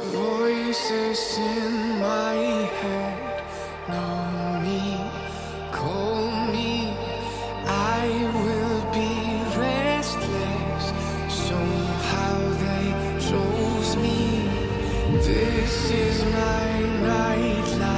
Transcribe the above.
Voices in my head know me, call me. I will be restless. Somehow they chose me. This is my nightlife.